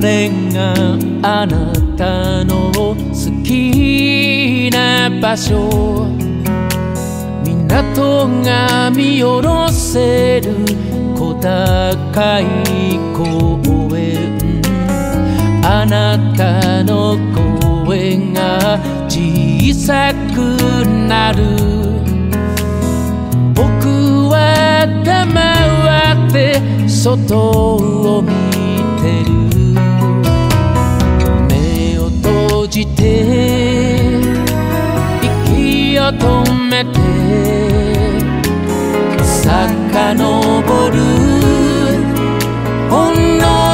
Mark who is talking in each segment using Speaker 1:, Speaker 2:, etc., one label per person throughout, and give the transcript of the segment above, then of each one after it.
Speaker 1: れがあなたの好きな場所港が見下ろせる小高い公園。あなたの声が小さくなる。僕は黙って外を見求めて遡る。ほんの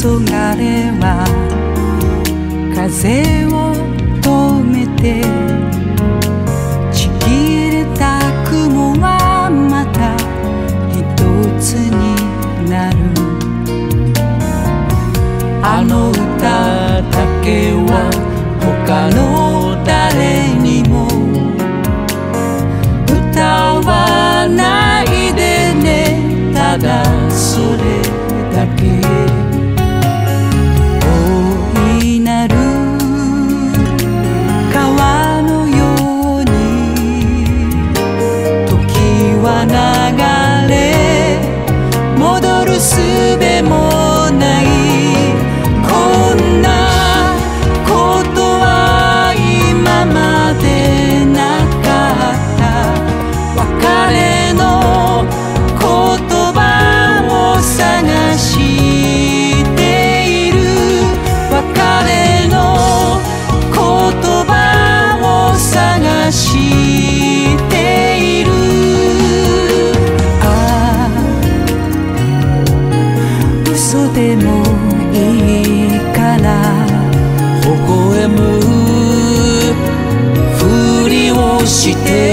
Speaker 2: 黄昏は風を止めてちぎれた雲はまた一つになる。あの歌だけは他の誰にも歌わないでね。ただそれだけ。see 嘘でもいいから
Speaker 1: 微笑むふりをして